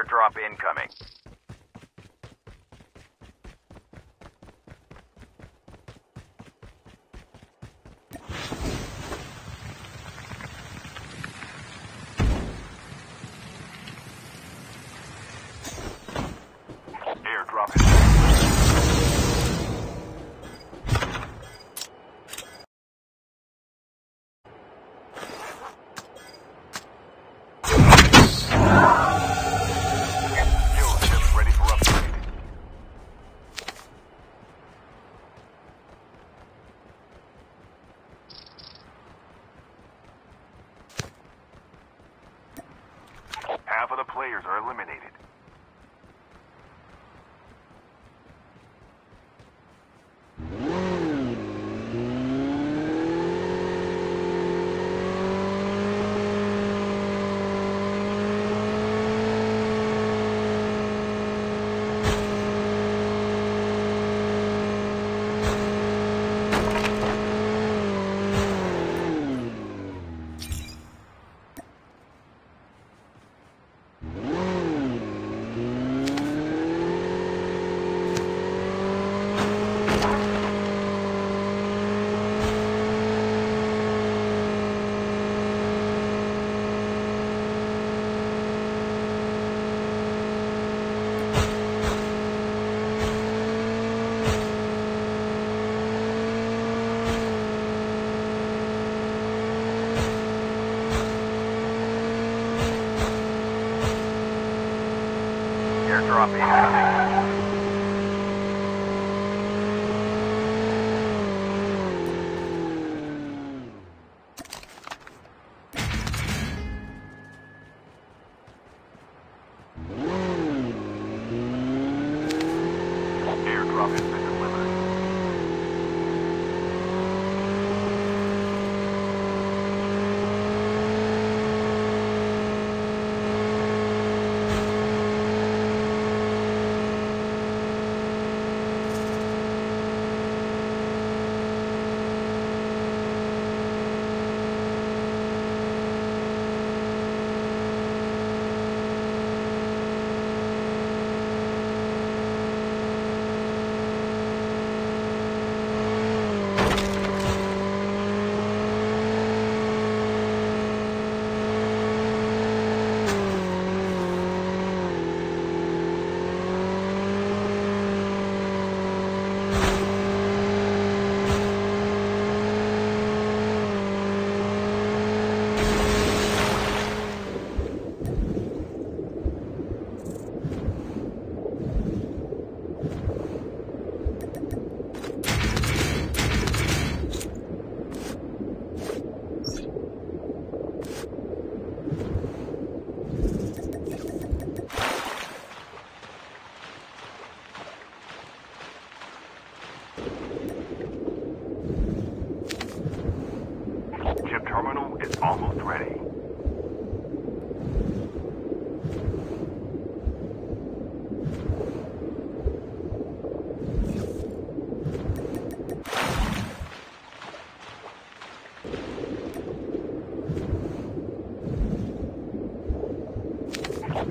Airdrop incoming. Airdrop incoming. Airdrop has been delivered. Chip terminal is almost ready.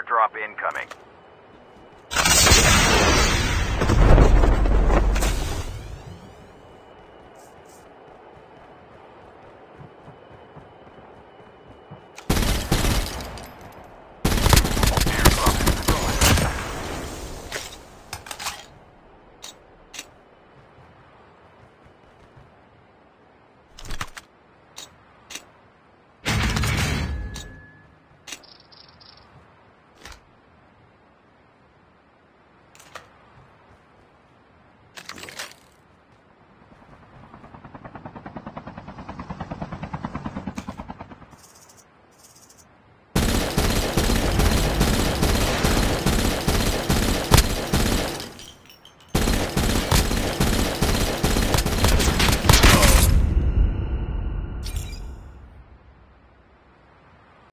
Airdrop incoming.